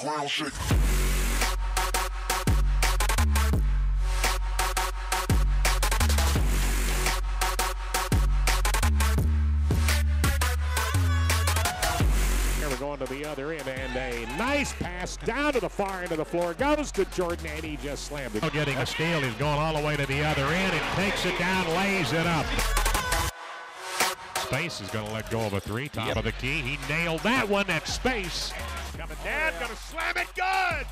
ground shake. To the other end, and a nice pass down to the far end of the floor goes to Jordan, and he just slammed it. Getting a steal, he's going all the way to the other end and takes it down, lays it up. Space is going to let go of a three, top Yep. of the key. He nailed that one at space. Coming down, gonna slam it good.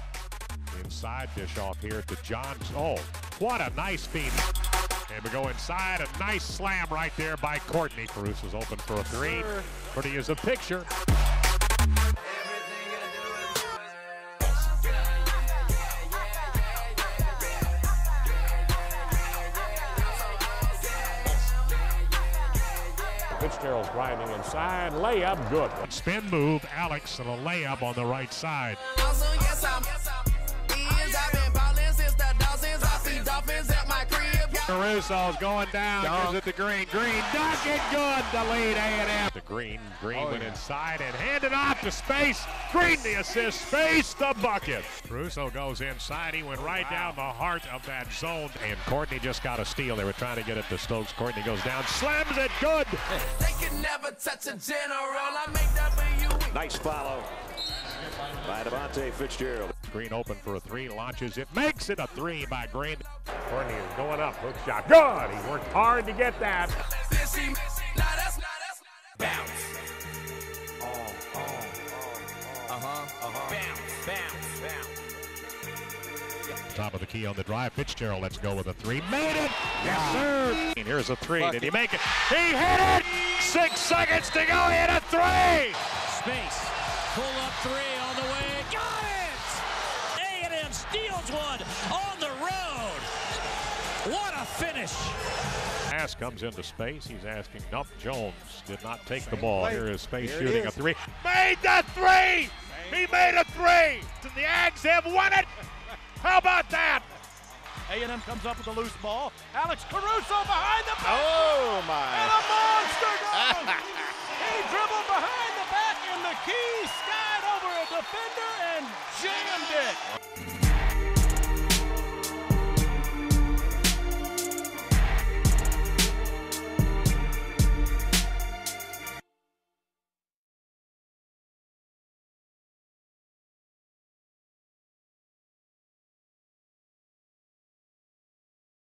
Inside dish off here to Jones. Oh, what a nice feed. And we go inside, a nice slam right there by Kourtney. Caruso's open for a three. Pretty is a picture. Fitzgerald's driving inside, layup good. Spin move, Alex, and a layup on the right side. Also, yes, Caruso's going down, gives it to Green. Green, dunk it good, the lead A&M. To Green. Green oh, went inside and handed off to Space. Green the assist. Space the bucket. Caruso goes inside, he went right down the heart of that zone. And Kourtney just got a steal. They were trying to get it to Stokes. Kourtney goes down, slams it good. They can never touch a general. I make W. Nice follow by Davonte Fitzgerald. Green open for a three, launches it, makes it a three by Green. Kourtney is going up, hook shot, good. He worked hard to get that. Bounce. Top of the key on the drive. Fitzgerald, let's go with a three. Made it! Yes, sir! And here's a three. Did he make it? He hit it! Six seconds to go. Hit a three. Space. Pull up three on the way. Got it! A&M steals one on the road. What a finish. Pass comes into space. He's asking. Nope. Jones did not take the ball. Here is space shooting a three. Made the three. He made a three. And the Ags have won it. How about that? A&M comes up with a loose ball. Alex Caruso behind the back. Oh my. And a monster goal. he dribbled behind the back and the key skied over a defender and jammed it.